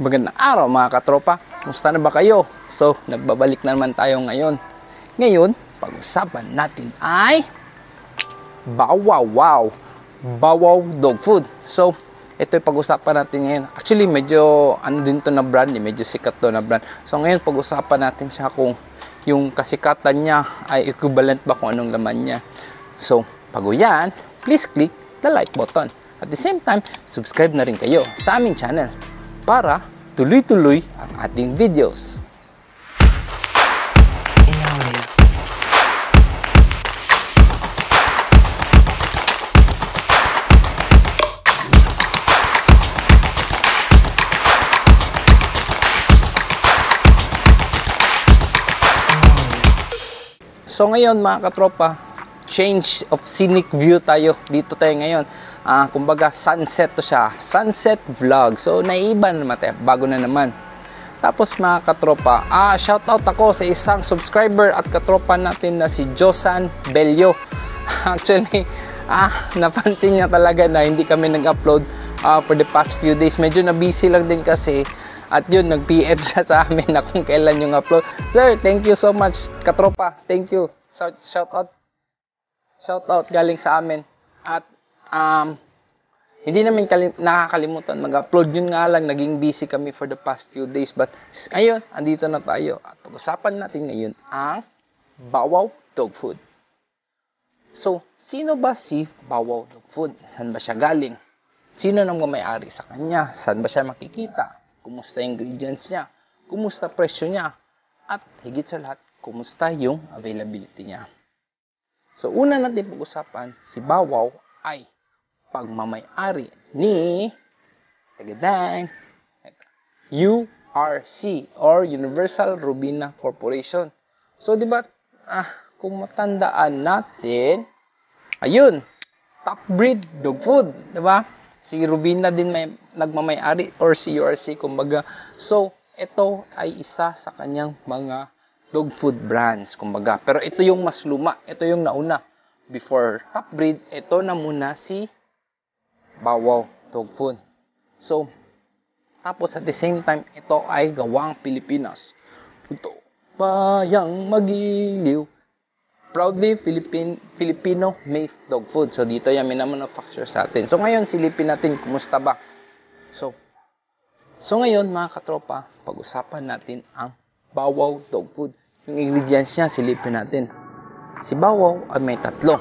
Magandang araw mga katropa. Kumusta na ba kayo? So, nagbabalik na naman tayo ngayon. Ngayon, pag-usapan natin ay Bawaw Wow. Bawaw Dog Food. So, ito yung pag-usapan natin ngayon. Actually, medyo ano din to na brand, eh. medyo sikat to na brand. So, ngayon pag-usapan natin siya kung yung kasikatan niya ay equivalent ba kung anong laman niya. So, bago yan, please click the like button. At the same time, subscribe na rin kayo sa aming channel para tuloy-tuloy ang ating videos. So ngayon mga katropa, change of scenic view tayo. Dito tayo ngayon. Ah, kumbaga sunset to siya. Sunset vlog. So naiba na naman tayo. Bago na naman. Tapos mga katropa, ah, shout out ako sa isang subscriber at katropa natin na si Josan Bello. Actually, ah, napansin niya talaga na hindi kami nag-upload ah, for the past few days. Medyo na busy lang din kasi at yun, nag-PM siya sa amin na kung kailan yung upload. Sir, thank you so much, katropa. Thank you. Shout out. Shout out galing sa amin. At um, hindi namin kalim- nakakalimutan mag-upload. Yun nga lang, naging busy kami for the past few days. But ngayon, andito na tayo. At pag-usapan natin ngayon ang Bawaw Dog Food. So, sino ba si Bawaw Dog Food? Saan ba siya galing? Sino nang may-ari sa kanya? Saan ba siya makikita? Kumusta yung ingredients niya? Kumusta presyo niya? At higit sa lahat, kumusta yung availability niya? So, una natin pag-usapan, si Bawaw ay pagmamayari ni tagadang URC or Universal Rubina Corporation. So, di ba, ah, kung matandaan natin, ayun, top breed dog food, di ba? Si Rubina din may nagmamay-ari or si URC kumbaga. So, ito ay isa sa kanyang mga dog food brands kumbaga. Pero ito yung mas luma, ito yung nauna. Before top breed, ito na muna si Bawaw Dog Food. So, tapos at the same time, ito ay gawang Pilipinas. Ito, bayang magiliw. Proudly Philippine, Filipino made dog food. So, dito yan minamanufacture sa atin. So, ngayon, silipin natin, kumusta ba? So, so ngayon, mga katropa, pag-usapan natin ang bawaw dog food. Yung ingredients niya, silipin natin. Si bawaw ay may tatlo.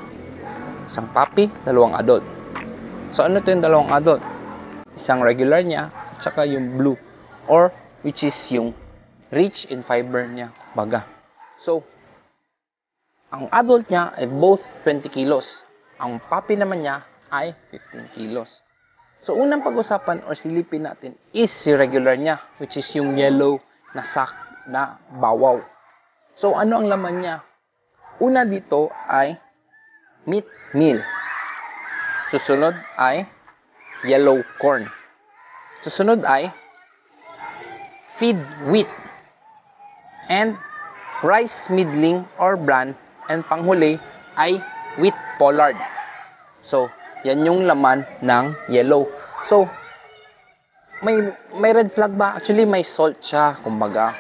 Isang puppy, dalawang adult. So, ano to yung dalawang adult? Isang regular niya, at saka yung blue. Or, which is yung rich in fiber niya, baga. So, ang adult niya ay both 20 kilos. Ang puppy naman niya ay 15 kilos. So, unang pag-usapan or silipin natin is si regular niya, which is yung yellow na sack na bawaw. So, ano ang laman niya? Una dito ay meat meal. Susunod ay yellow corn. Susunod ay feed wheat and rice middling or bran and panghuli ay wheat pollard. So, yan yung laman ng yellow. So, may may red flag ba? Actually, may salt siya, kumbaga.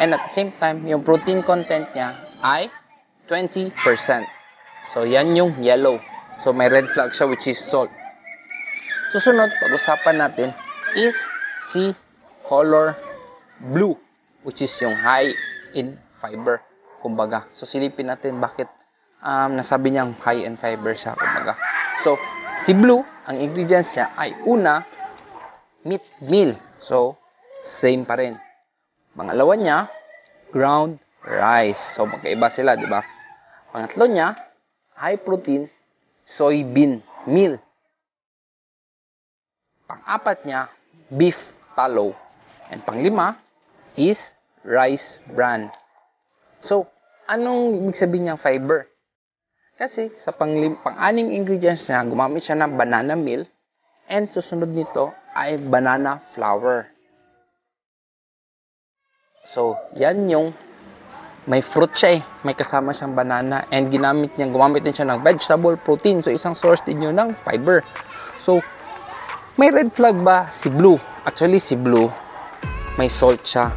And at the same time, yung protein content niya ay 20%. So, yan yung yellow. So, may red flag siya which is salt. Susunod, pag-usapan natin is si color blue which is yung high in fiber kumbaga. So, silipin natin bakit um, nasabi niyang high in fiber siya, kumbaga. So, si blue, ang ingredients niya ay una, meat meal. So, same pa rin. Pangalawa niya, ground rice. So, magkaiba sila, di ba? Pangatlo niya, high protein, soybean meal. Pang-apat niya, beef tallow. And panglima is rice bran. So, anong ibig sabihin niyang fiber? Kasi sa pang pang-aning ingredients niya, gumamit siya ng banana meal and susunod nito ay banana flour. So, yan yung may fruit siya eh. May kasama siyang banana and ginamit niya, gumamit din siya ng vegetable protein. So, isang source din yun ng fiber. So, may red flag ba si blue? Actually, si blue, may salt siya.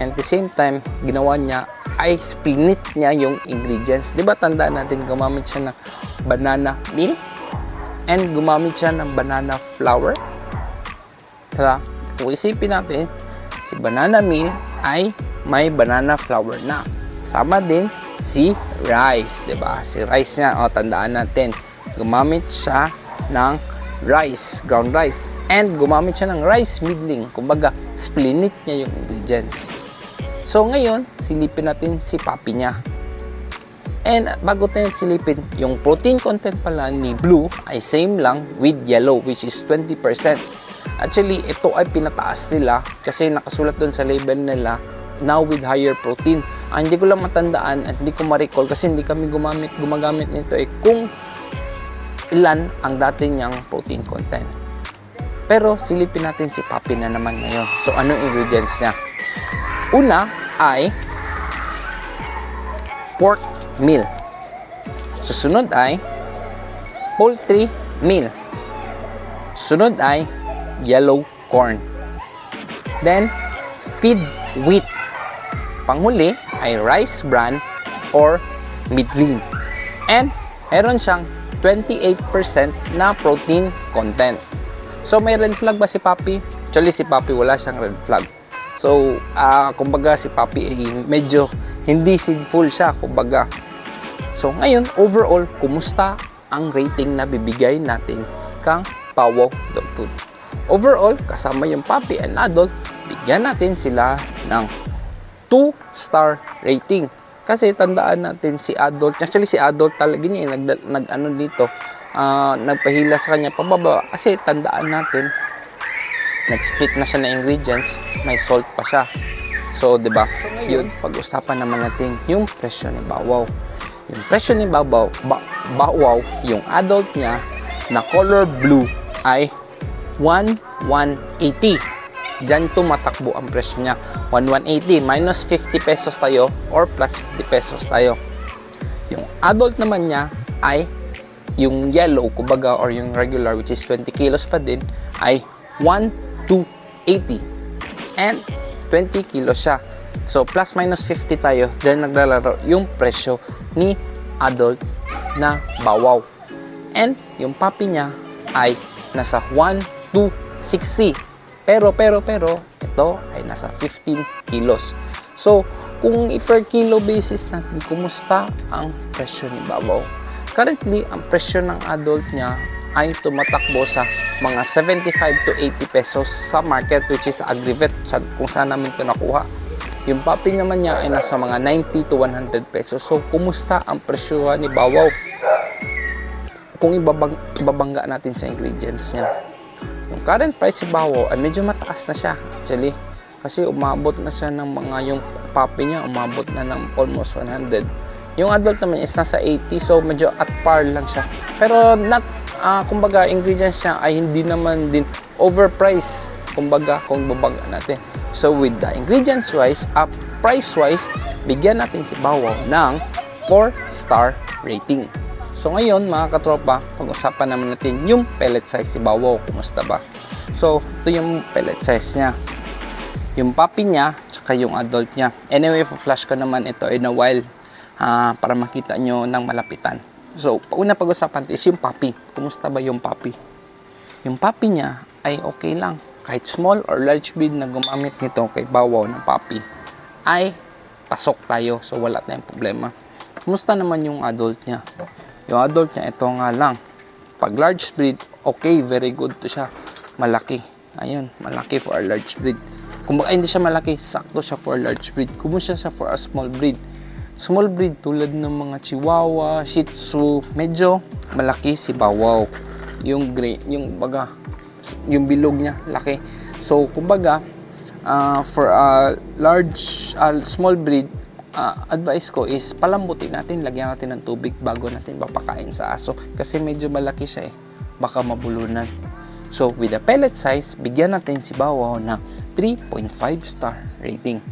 And at the same time, ginawa niya ay splinit niya yung ingredients. Di ba tandaan natin, gumamit siya ng banana milk and gumamit siya ng banana flour. Diba? Kung isipin natin, si banana milk ay may banana flour na. Sama din si rice, 'di ba? Si rice niya, o tandaan natin, gumamit siya ng rice, ground rice. And gumamit siya ng rice middling, kumbaga splinit niya yung ingredients. So ngayon, silipin natin si papi niya. And bago tayo silipin, yung protein content pala ni blue ay same lang with yellow which is 20%. Actually, ito ay pinataas nila kasi nakasulat doon sa label nila now with higher protein. Ah, hindi ko lang matandaan at hindi ko ma-recall kasi hindi kami gumamit, gumagamit nito eh kung ilan ang dati niyang protein content. Pero silipin natin si Papi na naman ngayon. So, anong ingredients niya? Una ay pork meal. Susunod ay poultry meal. Susunod ay yellow corn. Then, feed wheat. Panghuli ay rice bran or middling. And, meron siyang 28% na protein content. So, may red flag ba si Papi? Actually, si Papi wala siyang red flag. So, uh, kumbaga si Papi ay medyo hindi full siya, kumbaga. So, ngayon, overall, kumusta ang rating na bibigay natin kang Pawo Dog Food? Overall, kasama yung puppy and adult, bigyan natin sila ng 2 star rating. Kasi tandaan natin si adult, actually si adult talaga niya nag, nag ano dito, uh, nagpahila sa kanya pababa kasi tandaan natin nag-split na siya ng ingredients, may salt pa siya. So, 'di ba? So, yun, pag-usapan naman natin yung presyo ni Bawaw. Yung presyo ni Bawaw, ba, Bawaw, yung adult niya na color blue ay 1,180. Diyan tumatakbo ang presyo niya. 1,180 minus 50 pesos tayo or plus 50 pesos tayo. Yung adult naman niya ay yung yellow, kumbaga, or yung regular, which is 20 kilos pa din, ay 1,280. And 20 kilos siya. So, plus minus 50 tayo, then naglalaro yung presyo ni adult na bawaw. And yung puppy niya ay nasa 1,260. Pero, pero, pero, ito ay nasa 15 kilos. So, kung per kilo basis natin, kumusta ang presyo ni Babaw? Currently, ang presyo ng adult niya ay tumatakbo sa mga 75 to 80 pesos sa market which is agrivet kung saan namin ito nakuha. Yung puppy naman niya ay nasa mga 90 to 100 pesos. So, kumusta ang presyo ni Bawaw? Kung ibabang, ibabangga natin sa ingredients niya. Yung current price si Bawaw ay medyo mataas na siya actually. Kasi umabot na siya ng mga yung puppy niya, umabot na ng almost 100 yung adult naman is nasa 80 so medyo at par lang siya. Pero not uh, kumbaga ingredients niya ay hindi naman din overpriced kumbaga kung babangga natin. So with the ingredients wise, up uh, price wise, bigyan natin si Bawaw ng 4 star rating. So ngayon mga katropa, pag-usapan naman natin yung pellet size si Bawaw. Kumusta ba? So ito yung pellet size niya. Yung puppy niya, tsaka yung adult niya. Anyway, flash ko naman ito in a while uh, para makita nyo ng malapitan. So, una pag-usapan is yung puppy. Kumusta ba yung puppy? Yung puppy niya ay okay lang. Kahit small or large breed na gumamit nito kay bawaw ng puppy, ay pasok tayo. So, wala tayong problema. Kumusta naman yung adult niya? Yung adult niya, ito nga lang. Pag large breed, okay, very good to siya. Malaki. Ayun, malaki for a large breed. Kung ay, hindi siya malaki, sakto siya for a large breed. Kumusta siya for a small breed? small breed tulad ng mga Chihuahua, Shih Tzu, medyo malaki si Bawaw. Yung gray, yung baga, yung bilog niya, laki. So, kumbaga, uh, for a large, uh, small breed, uh, advice ko is palambutin natin, lagyan natin ng tubig bago natin papakain sa aso. Kasi medyo malaki siya eh. Baka mabulunan. So, with the pellet size, bigyan natin si Bawaw ng 3.5 star rating.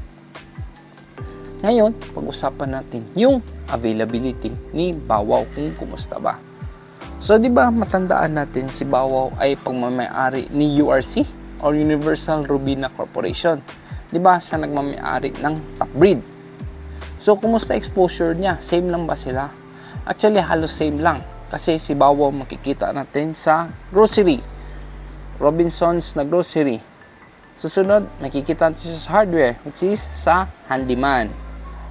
Ngayon, pag-usapan natin yung availability ni Bawaw kung kumusta ba. So, di ba matandaan natin si Bawaw ay pagmamayari ni URC or Universal Robina Corporation. di ba, siya nagmamayari ng top breed. So, kumusta exposure niya? Same lang ba sila? Actually, halos same lang. Kasi si Bawaw makikita natin sa grocery. Robinsons na grocery. Susunod, nakikita natin siya sa hardware, which is sa handyman.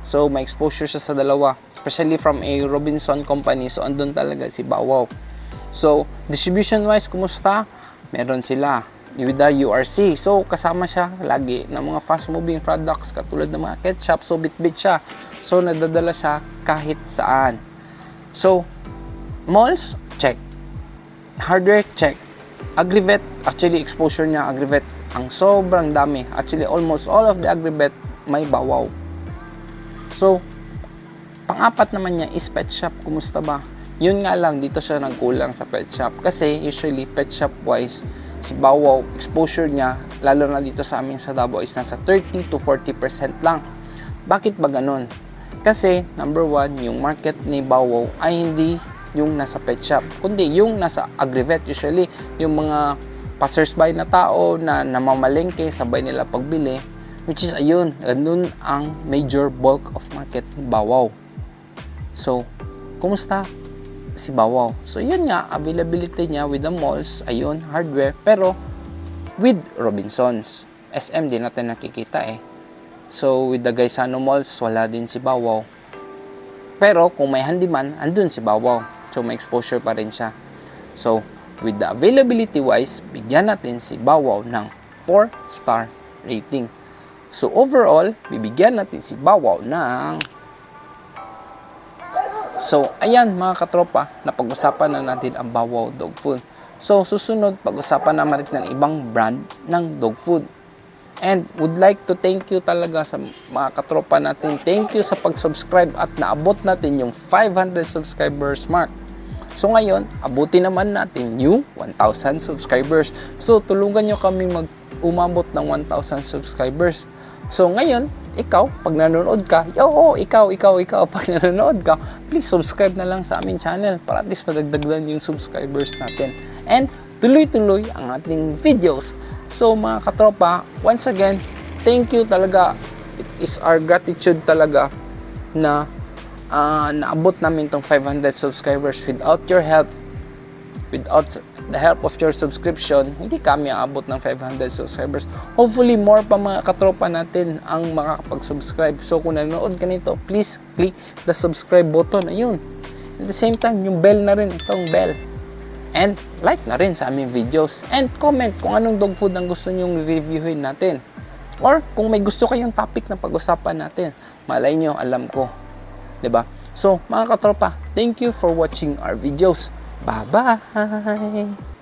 So, may exposure siya sa dalawa. Especially from a Robinson company. So, andun talaga si Bawaw. So, distribution-wise, kumusta? Meron sila with the URC. So, kasama siya lagi ng mga fast-moving products katulad ng mga ketchup. So, bit-bit siya. So, nadadala siya kahit saan. So, malls, check. Hardware, check. Agrivet, actually, exposure niya, Agrivet, ang sobrang dami. Actually, almost all of the Agrivet may bawaw. So, pang-apat naman niya is pet shop. Kumusta ba? Yun nga lang, dito siya nagkulang sa pet shop. Kasi, usually, pet shop wise, si Bawaw, exposure niya, lalo na dito sa amin sa Davao, is nasa 30 to 40% lang. Bakit ba ganun? Kasi, number one, yung market ni Bawaw ay hindi yung nasa pet shop, kundi yung nasa agrivet usually, yung mga passersby na tao na namamalengke, sabay nila pagbili, which is ayun, ganun ang major bulk of market ni Bawaw. So, kumusta si Bawaw? So, yun nga, availability niya with the malls, ayun, hardware, pero with Robinsons. SM din natin nakikita eh. So, with the Gaisano Malls, wala din si Bawaw. Pero, kung may handyman, andun si Bawaw. So, may exposure pa rin siya. So, with the availability wise, bigyan natin si Bawaw ng 4 star rating. So, overall, bibigyan natin si Bawaw ng So, ayan mga katropa, napag-usapan na natin ang Bawaw Dog Food. So, susunod, pag-usapan naman natin ng ibang brand ng dog food. And would like to thank you talaga sa mga katropa natin. Thank you sa pag-subscribe at naabot natin yung 500 subscribers mark. So ngayon, abutin naman natin yung 1,000 subscribers. So tulungan nyo kami mag umabot ng 1,000 subscribers. So ngayon, ikaw, pag nanonood ka, oo, ikaw, ikaw, ikaw, pag nanonood ka, please subscribe na lang sa aming channel para at least madagdagan yung subscribers natin. And tuloy-tuloy ang ating videos. So mga katropa, once again, thank you talaga. It is our gratitude talaga na uh, naabot namin tong 500 subscribers without your help, without the help of your subscription, hindi kami aabot ng 500 subscribers. Hopefully, more pa mga katropa natin ang makakapag-subscribe. So, kung nanonood ka nito, please click the subscribe button. Ayun. At the same time, yung bell na rin, itong bell. And like na rin sa aming videos. And comment kung anong dog food ang gusto nyong reviewin natin. Or kung may gusto kayong topic na pag-usapan natin. Malay nyo, alam ko. ba? So, mga katropa, thank you for watching our videos. Bye-bye!